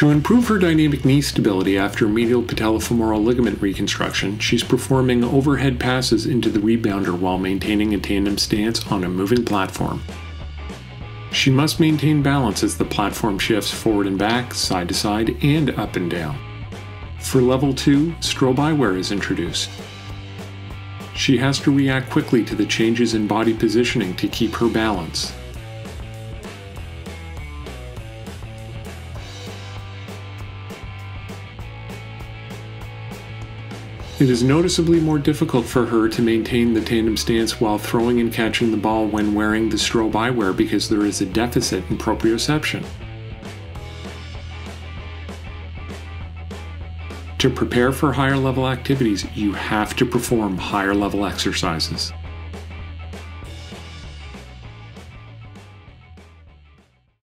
To improve her dynamic knee stability after medial patellofemoral ligament reconstruction, she's performing overhead passes into the rebounder while maintaining a tandem stance on a moving platform. She must maintain balance as the platform shifts forward and back, side to side, and up and down. For level 2, strobe eyewear is introduced. She has to react quickly to the changes in body positioning to keep her balance. It is noticeably more difficult for her to maintain the tandem stance while throwing and catching the ball when wearing the strobe eyewear because there is a deficit in proprioception. To prepare for higher level activities, you have to perform higher level exercises.